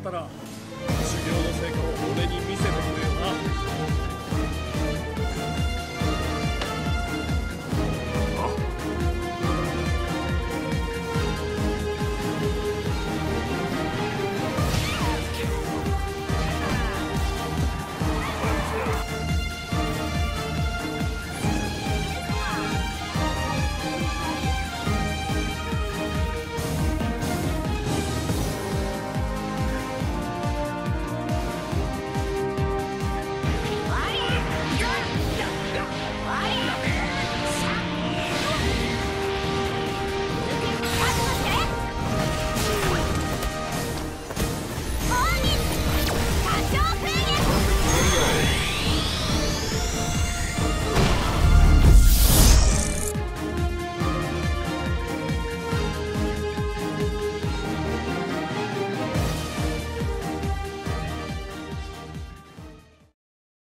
ったら